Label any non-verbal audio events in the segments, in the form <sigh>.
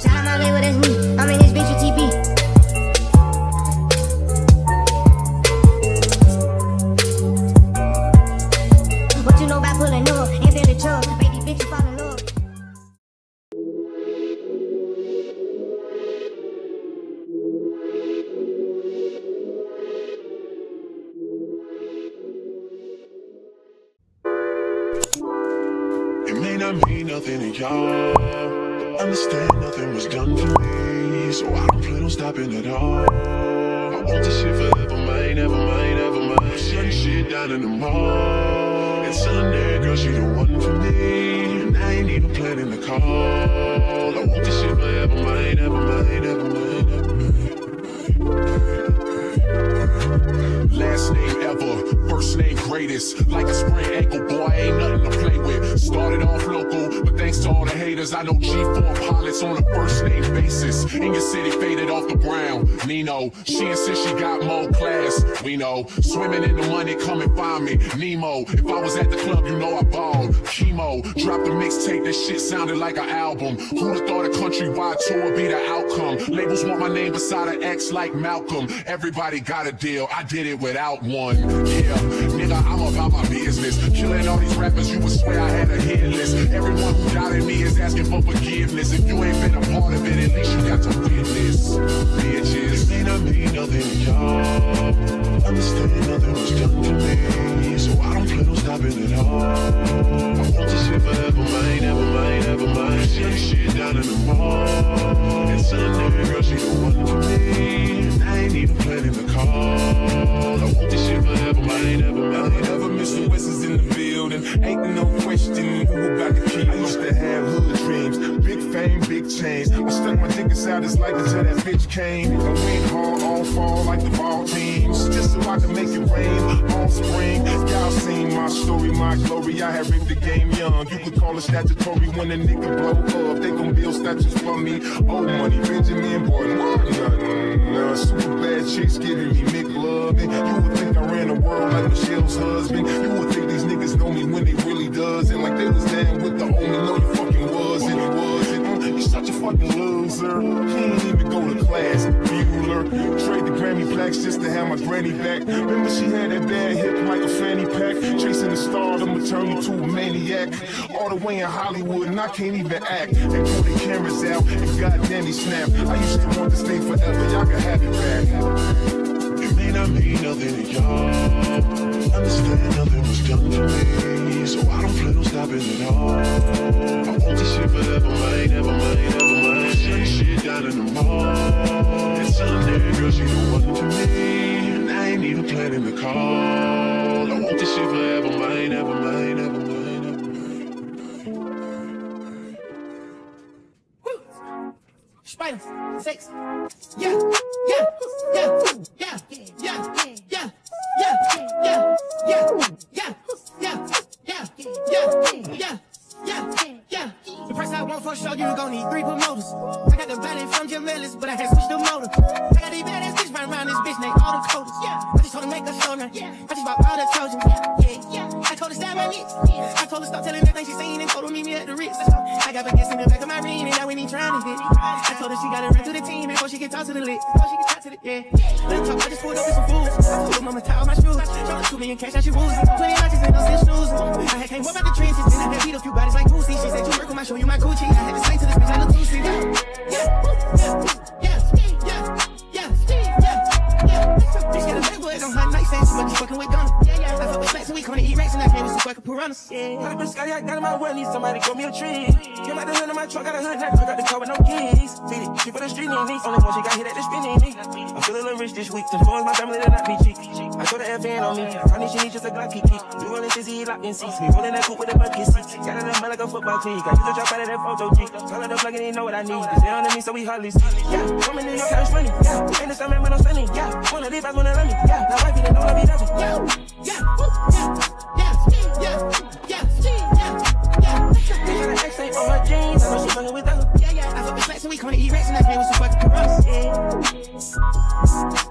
Shout out my label, that's me. I'm in this bitch with TP. Like a sprained ankle, boy, ain't nothing to play with. Started off local, but thanks to all the haters, I know G4 pilots on a first name basis. In your city, faded off the brown. Nino, she insists she got more class. We know, swimming in the money, come and find me. Nemo, if I was at the club, you know I balled. Chemo, dropped a mixtape, that shit sounded like an album. Who'd have thought a countrywide tour would be the outcome? Labels want my name beside an X like Malcolm. Everybody got a deal, I did it without one. Yeah, nigga, I'm. Killing all these rappers, you would swear I had a hit list. Everyone who doubted me is asking for forgiveness. If you ain't been a part of it, at least you got to witness. Bitches, It may not mean nothing to y'all. Understand nothing was done for me, so I don't plan on stopping at all. I want this shit forever, mine, ever mine, ever mine. Shutting shit down in the mall. Statutory when a nigga blow up. They gon' build statues for me. Old money, Benjamin, boy, nothing. Nah, super bad chicks giving me Mick loving. You would think I ran the world like Michelle's husband. You would think these niggas know me when they really doesn't. Like they was down with the homie, no you fucking wasn't. wasn't. Uh, you such a fucking loser. He ain't even go to class. Bueller. Trade the Grammy plaques just to have my granny back. Remember she had that bad hip like a fanny pack. Chasing the stardom would turn you to a maniac. All the way in Hollywood and I can't even act. They pull the cameras out and goddamn he snap. I used to want this thing forever. Y'all can have it back. It may not mean nothing to y'all. Understand nothing was done for me, so I don't plan on stopping at all. I want this shit forever, mine, ever mine, ever Shutting shit down in the mall. And Sunday, girl, she the one for me, and I ain't even planning the call. I want this shit forever, mine, ever mine, ever mine, ever mine. Spider, yeah, yeah, and I came with some fucking piranhas. Yeah. Got a bitch Scotty, I got in my world, need somebody grow me a tree. Came out the hood in my truck, got a hood, now took out the car with no keys. Beat it, she for the street, need me. Only one she got hit at the spinning me. I feel a little rich this week, since as my family, that not be cheap. I told her FN on me, I need she need just a Glock key. We rolling dizzy, locked in seats. Me rolling that coupe with a bucket seats. Got it up like a football team. Got you to drop out of that photo G. Tell her to plug it in, know what I need. They say on me, so we hardly see. Yeah, coming in York, cash money. Yeah, ain't the summer, man, I'm sunny. Yeah, of these guys wanna love me. Yeah, now they know I be nothing. Yeah, Yeah, yeah, yeah, yeah, yeah, yeah, fucking with them. Yeah, yeah. I fuck with slacks and we gonna eat racks and I came with some fucking piranhas. Yeah.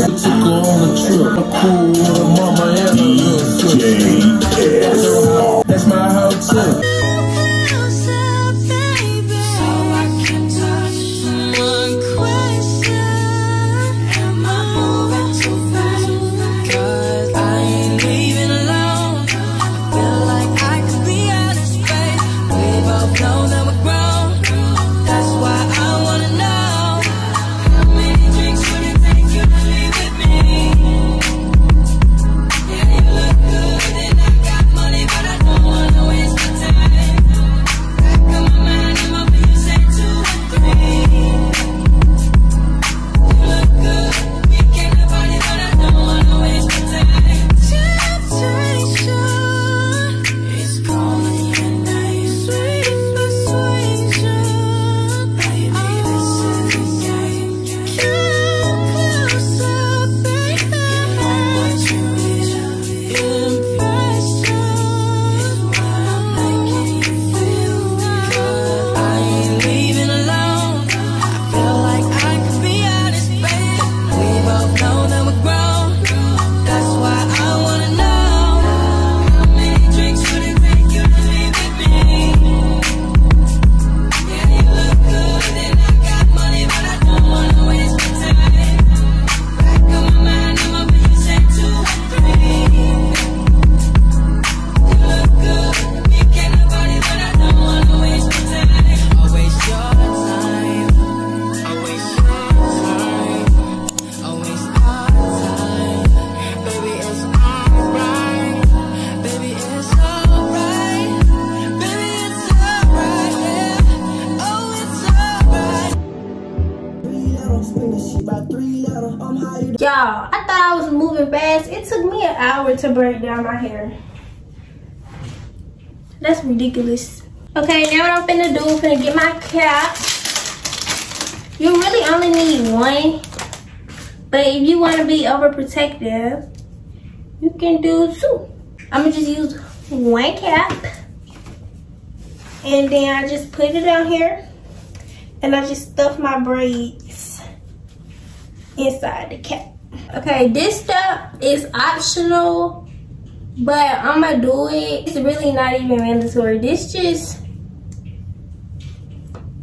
It. Took her on a trip. I'm cool with her mama and her little sister. That's my hotel. Ridiculous. Okay, now what I'm finna do, I'm finna get my cap. You really only need one. But if you wanna be overprotective, you can do two. I'ma just use one cap. And then I just put it down here. And I just stuff my braids inside the cap. Okay, this step is optional, but I'm gonna do it. It's really not even mandatory. This just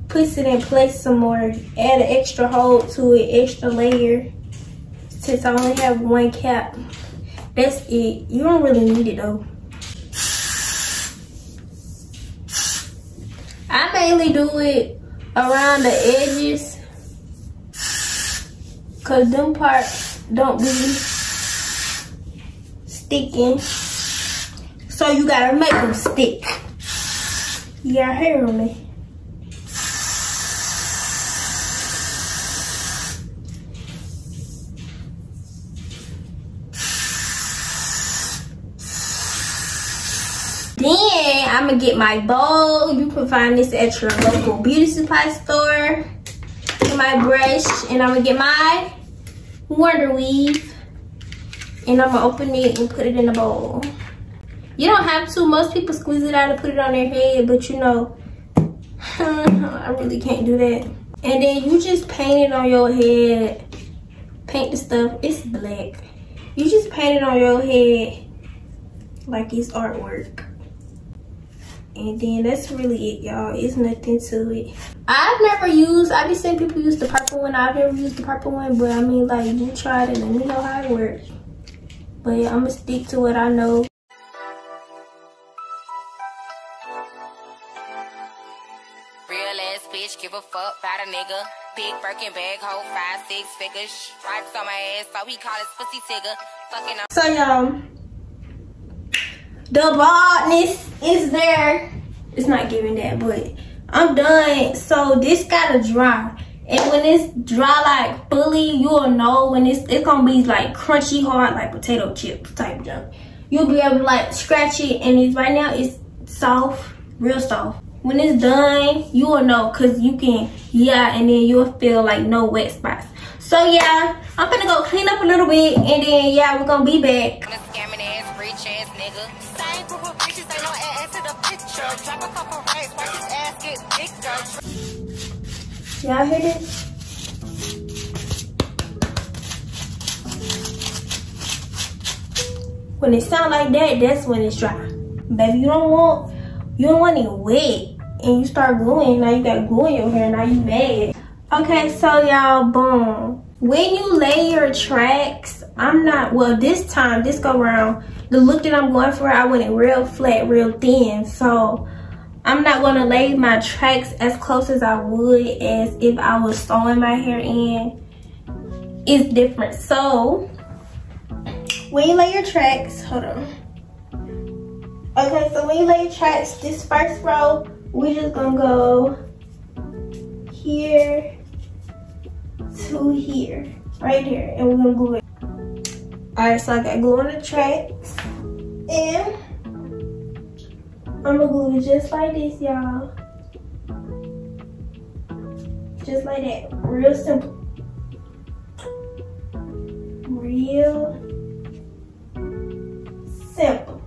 puts it in place some more. Add an extra hold to it, extra layer. Since I only have one cap, that's it. You don't really need it though. I mainly do it around the edges Cause them parts don't be sticking. So you gotta make them stick. You got hair on me. Then I'm gonna get my bowl. You can find this at your local beauty supply store. Get my brush and I'm gonna get my Wonder Weave. And I'm gonna open it and put it in a bowl. You don't have to. Most people squeeze it out and put it on their head, but you know, <laughs> I really can't do that. And then you just paint it on your head. Paint the stuff. It's black. You just paint it on your head like it's artwork. And then that's really it, y'all. It's nothing to it. I've never used, I've been seeing people use the purple one. I've never used the purple one, but I mean, like, you try it and let me know how it works. But yeah, I'm gonna stick to what I know. Real ass bitch, give a fuck about a nigga. Big Birkin bag, hold five, six figures. Stripes on my ass, so we call it pussy tigger. Fucking on. So y'all, the baldness is there. It's not giving that, but I'm done. So this gotta dry. And when it's dry like fully, you'll know when it's it's gonna be like crunchy hard like potato chips type junk. You'll be able to like scratch it and it's right now it's soft, real soft. When it's done, you will know cause you can yeah and then you'll feel like no wet spots. So yeah, I'm gonna go clean up a little bit and then yeah, we're gonna be back. I'm a scamming ass, rich ass nigga. Same group of bitches, ain't no ass to the picture. Drop a couple racks, watch his ass get bigger. Yeah, I hit it. When it sound like that, that's when it's dry. Baby, you don't want you don't want it wet and you start gluing. Now you got glue in your hair. Now you mad. Okay, so y'all, boom. When you lay your tracks, I'm not well this time, this go round. The look that I'm going for, I went real flat, real thin. So I'm not gonna lay my tracks as close as I would as if I was sewing my hair in. It's different. So when you lay your tracks, hold on. Okay, so when you lay tracks, this first row, we're just gonna go here to here, right here, and we're gonna glue it. All right, so I got glue on the tracks, and I'm gonna glue it just like this, y'all. Just like that, real simple. Real simple.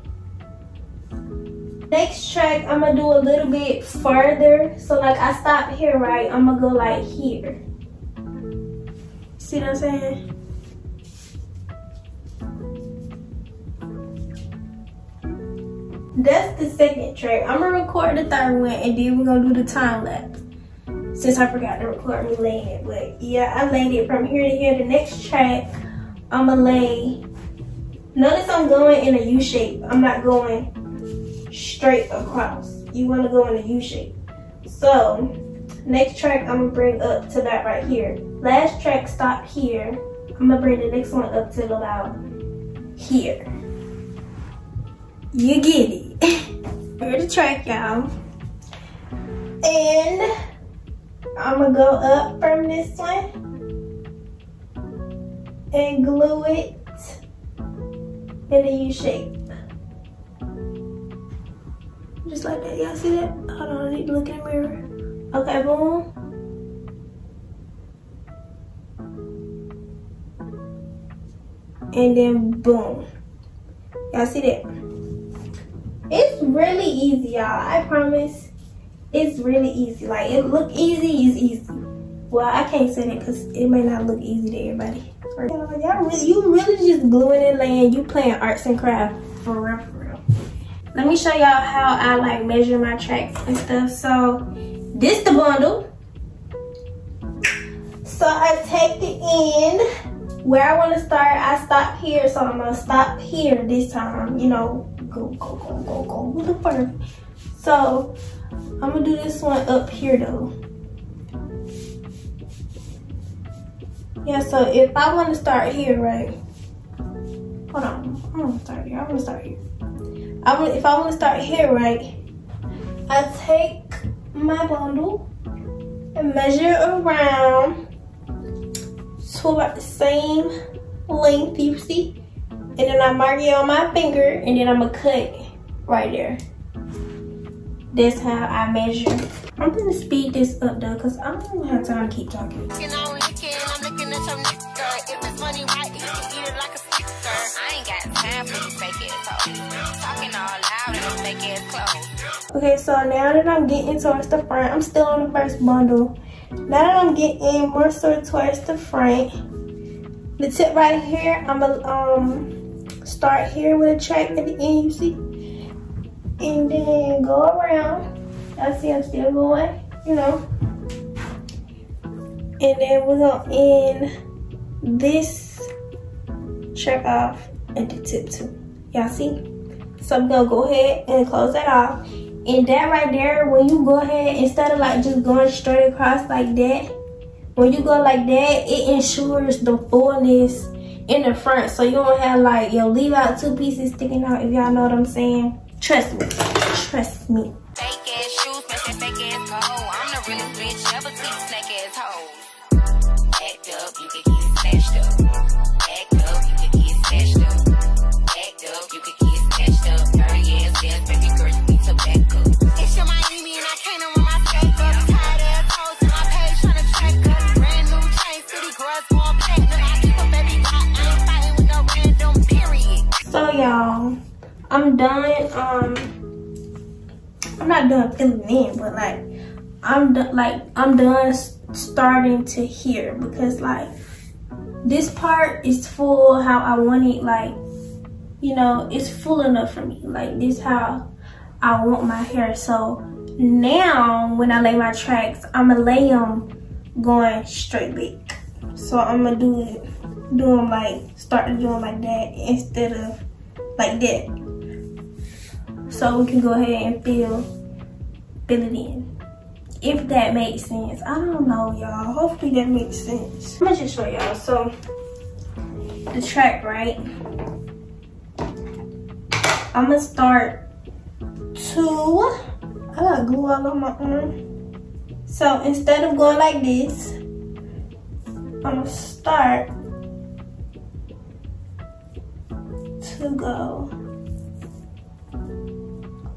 Next track, I'm gonna do a little bit further. So like I stop here, right? I'm gonna go like here. See what I'm saying? That's the second track. I'm gonna record the third one and then we're gonna do the time lapse. Since I forgot to record me laying it. But yeah, I laid it from here to here. The next track, I'm gonna lay. Notice I'm going in a U shape. I'm not going straight across. You want to go in a U shape. So next track I'm gonna bring up to that right here. Last track stop here. I'm gonna bring the next one up to about here. You <laughs> get it. Here's the track, y'all. And I'm gonna go up from this one and glue it in a U shape. Just like that. Y'all see that? Hold on, I need to look in the mirror. Okay, boom. And then boom. Y'all see that? It's really easy, y'all. I promise. It's really easy. Like, it look easy, it's easy. Well, I can't say that because it may not look easy to everybody. Y'all really, you really just gluing and laying. You playing arts and crafts for real for real. let me show y'all how I like measure my tracks and stuff. So this the bundle. So I take the end where I want to start. I stop here, so I'm gonna stop here this time. You know, go go go go go with the first. So I'm gonna do this one up here though. Yeah, so if I want to start here, right? Hold on, I'm gonna start here. I'm gonna start here. I want, if I want to start here, right, I take my bundle and measure around to about the same length you see. And then I mark it on my finger and then I'm gonna cut right there. That's how I measure. I'm gonna speed this up though, cause I don't have time to keep talking. Okay, so now that I'm getting towards the front, I'm still on the first bundle. Now that I'm getting more so towards the front, the tip right here, I'm gonna um, start here with a track at the end, you see? And then go around. I see I'm still going, you know. And then we're gonna end this track off at the tip too. Y'all see? So I'm gonna go ahead and close that off. And that right there, when you go ahead, instead of like just going straight across like that, when you go like that, it ensures the fullness in the front. So you don't have like, yo, leave out two pieces sticking out, if y'all know what I'm saying. Trust me, trust me. Fake ass shoes, fake ass I'm the bitch, never snake Done. Um, I'm not done filling in, but like, I'm done. Like, I'm done starting to hear because like, this part is full how I want it. Like, you know, it's full enough for me. Like this how I want my hair. So now when I lay my tracks, I'ma lay them going straight back. So I'm gonna do it, do them like, start doing like that instead of like that. So we can go ahead and fill, fill it in. If that makes sense. I don't know, y'all. Hopefully that makes sense. I'm gonna just show y'all. So the track, right? I'm gonna start to, I got glue all on my arm. So instead of going like this, I'm gonna start to go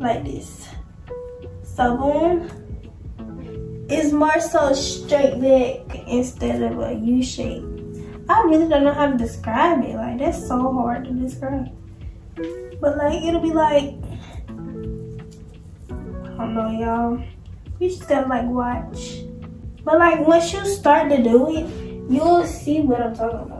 like this. So boom, it's more so straight back instead of a U shape. I really don't know how to describe it. Like that's so hard to describe. But like it'll be like, I don't know y'all. You just gotta like watch. But like once you start to do it, you'll see what I'm talking about.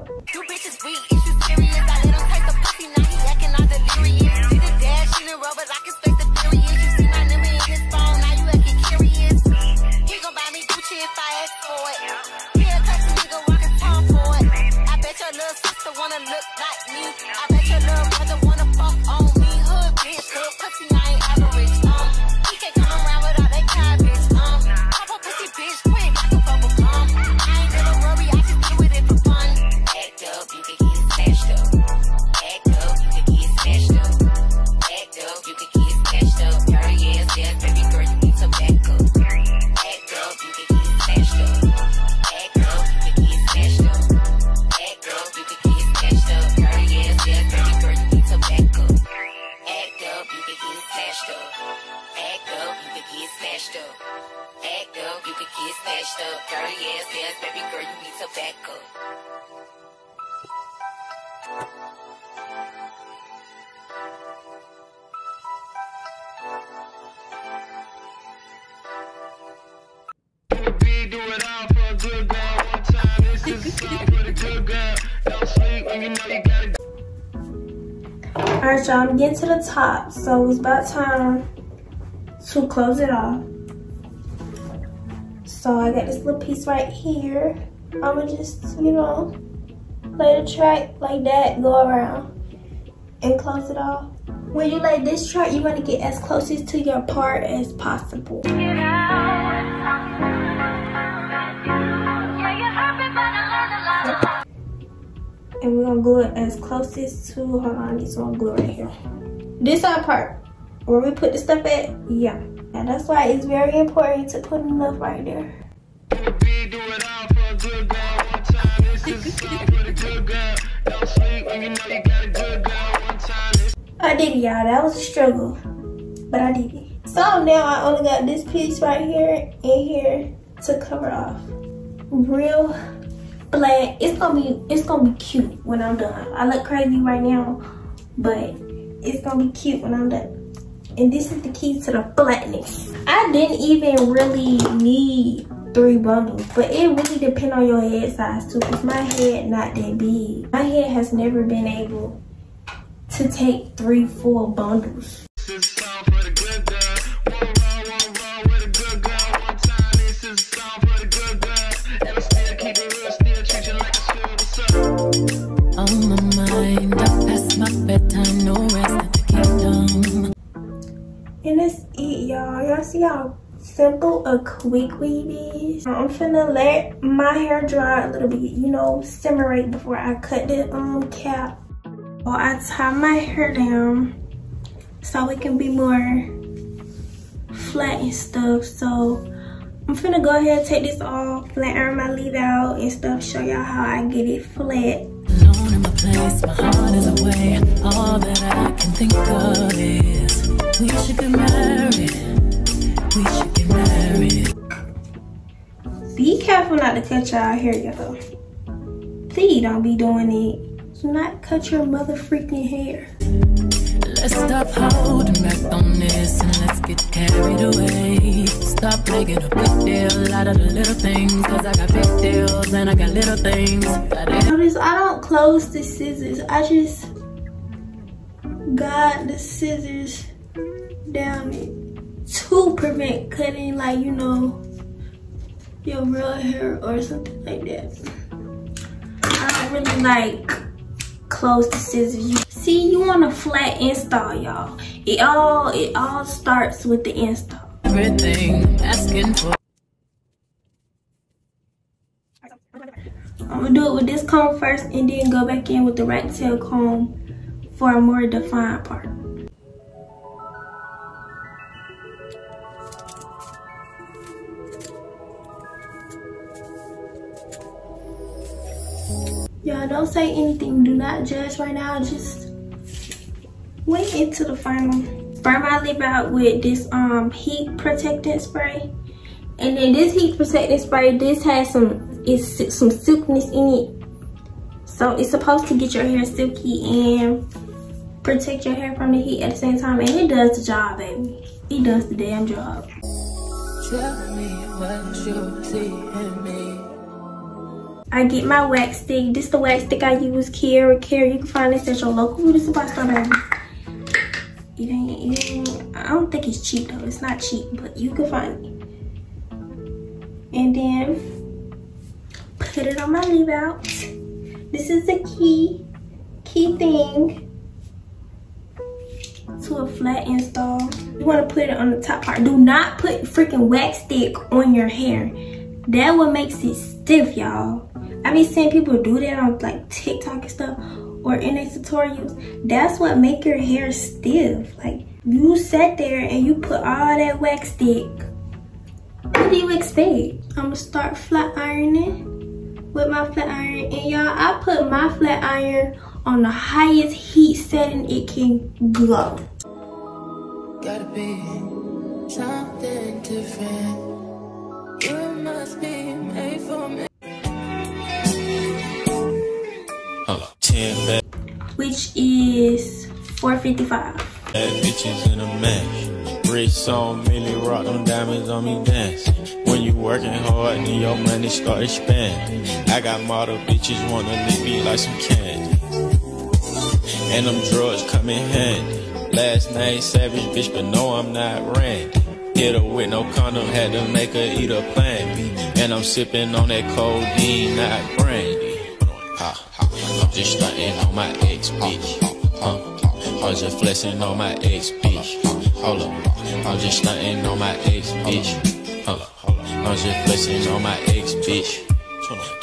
Up, get smashed up. Act up, you can get smashed up. Dirty ass ass, baby girl, you need to back up. do it all for a good girl. One time, this is a song for the good girl. Don't sleep when you know you gotta Alright, y'all, I'm getting to the top, so it's about time to close it off. So I got this little piece right here. I'ma just, you know, lay the track like that, go around, and close it off. When you lay this track, you want to get as closest to your part as possible. And we're gonna glue it as closest to, hold on, I need some glue right here. This our part, where we put the stuff at, yeah. And that's why it's very important to put enough right there. I did it, y'all. That was a struggle, but I did it. So now I only got this piece right here and here to cover off. Real flat. It's gonna be it's gonna be cute when I'm done. I look crazy right now, but it's gonna be cute when I'm done. And this is the key to the flatness. I didn't even really need three bundles, but it really depends on your head size too. Cause my head not that big. My head has never been able to take three full bundles. See how simple a quick weave is? I'm finna let my hair dry a little bit, you know, simmer right before I cut the um cap. While I tie my hair down so it can be more flat and stuff. So I'm finna go ahead and take this off, flat iron my leave out and stuff, show y'all how I get it flat. Place, my heart is away. All that I can think of is we should married. Careful not to cut y'all hair, y'all. Please don't be doing it. Do not cut your mother freaking hair. Let's stop holding back on this and let's get carried away. Stop making a big deal out of the little things. Cause I got big deals and I got little things. Notice I don't close the scissors. I just got the scissors down it to prevent cutting like you know your real hair or something like that. I don't really like close the scissors. You see, you want a flat install, y'all. It all it all starts with the install. Everything asking for. I'm gonna do it with this comb first and then go back in with the rat tail comb for a more defined part. Don't say anything. Do not judge right now. Just wait into the final. Spray my leave out with this um heat protectant spray. And then this heat protectant spray, this has some it's some silkiness in it. So it's supposed to get your hair silky and protect your hair from the heat at the same time. And it does the job, baby. It does the damn job. Tell me what you see in me. I get my wax stick. This is the wax stick I use, Kiara Care. You can find this at your local beauty supply store, baby. It ain't, it ain't, I don't think it's cheap though. It's not cheap, but you can find it. And then put it on my leave out. This is the key, key thing to a flat install. You wanna put it on the top part. Do not put freaking wax stick on your hair. That what makes it stiff, y'all. I be seeing people do that on like TikTok and stuff or in their tutorials. That's what make your hair stiff. Like you sat there and you put all that wax stick. What do you expect? I'm gonna start flat ironing with my flat iron. And y'all, I put my flat iron on the highest heat setting it can go. Gotta be something different. You must be made for me. 10 bad, Which is 455. bad bitches in a match. Rich on Millie rock them diamonds on me dancing. When you working hard, then your money start expanding. I got model bitches wanna lick me like some candy. And them drugs come in handy. Last name Savage, bitch, but no, I'm not Randy. Hit her with no condom, had to make her eat a plan And I'm sipping on that codeine, not brandy. I'm just stunting on my ex bitch. Huh. I'm just flexing on my ex bitch. Hold up. I'm just stunting on my ex bitch. Huh. I'm just flexing on my ex bitch.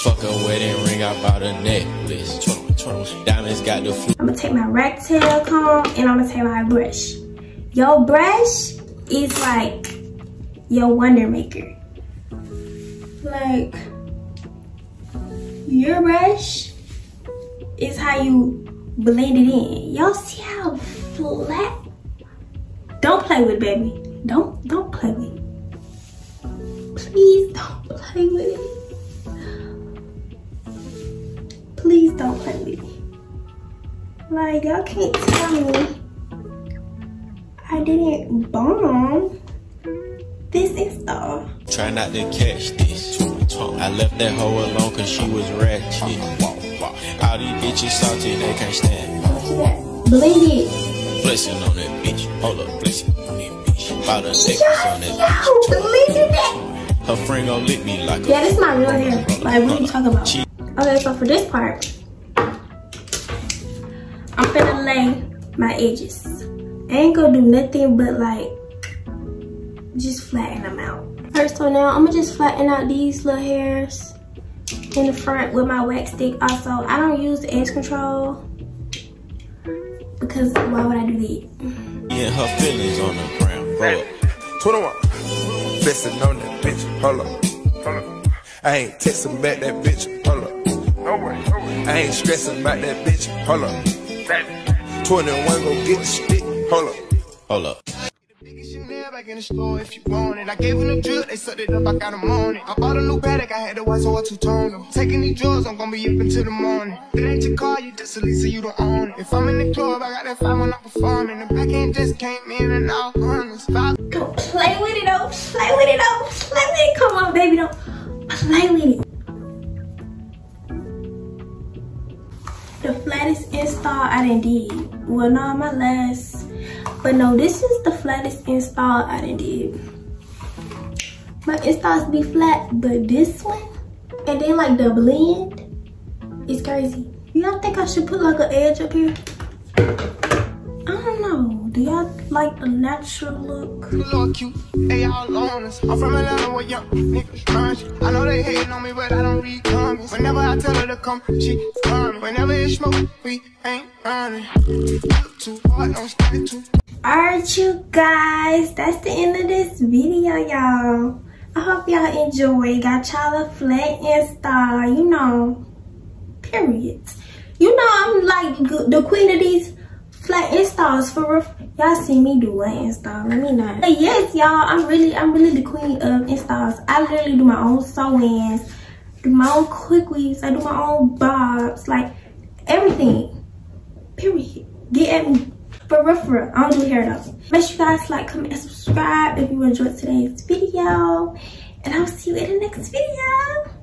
Fuck a wedding ring, I bought a necklace. Diamonds got the I'm gonna take my rat tail comb and I'm gonna take my brush. Your brush is like your wonder maker. Like your brush is how you blend it in. Y'all see how flat? Don't play with it, baby. Don't don't play with it. Please don't play with it. Please don't play with it. Like, y'all can't tell me I didn't bomb this install. Try not to catch this. I left that hoe alone cause she was ratchet. All these bitches salty, they can't stand me. Blend it. Flexing on that bitch. Hold up, flexing on that bitch. Bought a necklace on that Yo, blended it. bitch. Her friend gon' lick me like a Yeah, this is my real hair. Like, what are you talking about? Okay, so for this part, I'm gonna lay my edges. I ain't gonna do nothing but like, just flatten them out. First, so now I'm gonna just flatten out these little hairs in the front with my wax stick. Also, I don't use the edge control because why would I do that? Yeah, her feelings on the ground. Grow up. 21. Flexing on that bitch. Hold up. Hold up. I ain't texting back that bitch. Hold up. No way, no way. I ain't stressing about that bitch. Hold up. 21 go get the stick. Hold up. Hold up. Back in the store if you want it. I gave them the drip, they sucked it up, I got them on it. I bought a new paddock, I had to watch so I two-tone them. Taking these drugs, I'm gonna be up until the morning. If it ain't your car, you just a lease, you don't own it. If I'm in the club, I got that five when I'm performing. The back end just came in and out, honest. Five Don't play with it, don't play with it, don't play with it. Come on, baby, don't play with it. The flattest install I done did. Well, not my last, but no, this is the flattest install I done did. My installs be flat, but this one, and then like the blend, is crazy. You don't think I should put like an edge up here? I don't know. Do y'all like a natural look? You look cute, they all on us. I'm from Atlanta where young niggas crunch. I know they hating on me, but I don't read comments. Whenever I tell her to come, she coming. Whenever it's smoke, we ain't running. Too hard, don't stay too. Alright, you guys, that's the end of this video, y'all. I hope y'all enjoy. Got y'all a flat install, you know. Period. You know I'm like the queen of these flat installs for real. Y'all see me do one install. Let me know. But yes, y'all, I'm really, I'm really the queen of installs. I literally do my own sew-ins, do my own quick weaves, I do my own bobs, like everything. Period. Get at me. For real, for real. I don't do hair though. Make sure you guys like, comment, and subscribe if you enjoyed today's video. And I'll see you in the next video.